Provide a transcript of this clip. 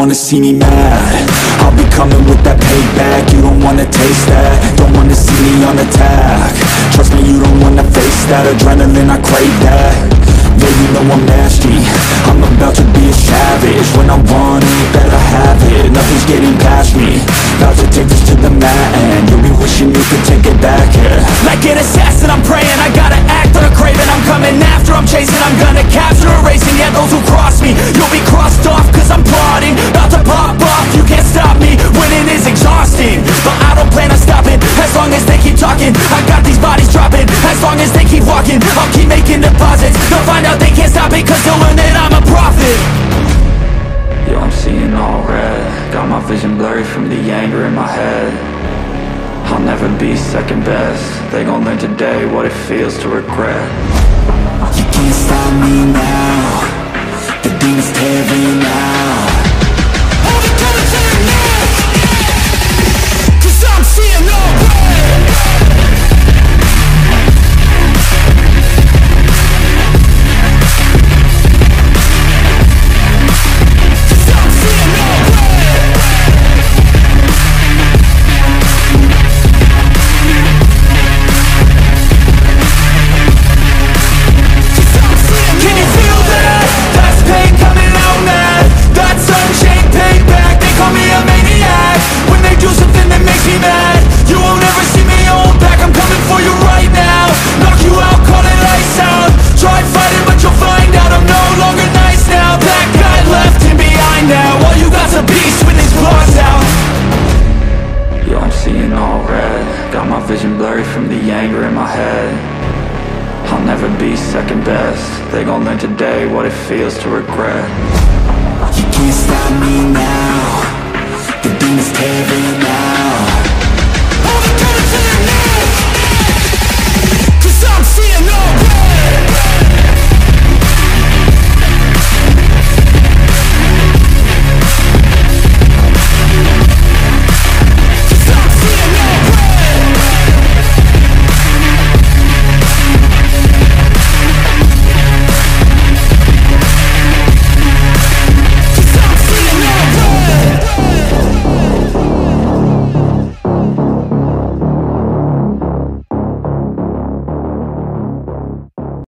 wanna see me mad. I'll be coming with that payback. You don't wanna taste that. Don't wanna see me on attack. Trust me, you don't wanna face that. Adrenaline, I crave that. Yeah, you know I'm nasty. I'm about to be a savage. When I want it, better have it. Nothing's getting past me. About to take this to the mat And you'll be wishing you could take it back, yeah. Like an assassin, I'm praying. I gotta act on a craving I'm coming after, I'm chasing. I'm gonna capture, erasing Yeah, those who cross me walking I'll keep making deposits. They'll find out they can't stop it Cause they'll learn that I'm a prophet. Yo, I'm seeing all red. Got my vision blurry from the anger in my head. I'll never be second best. They gon' learn today what it feels to regret. You can't stop me now. The demons tearing out seeing all red. Got my vision blurry from the anger in my head. I'll never be second best. They gon' learn today what it feels to regret. You can't stop me now. The demons tearing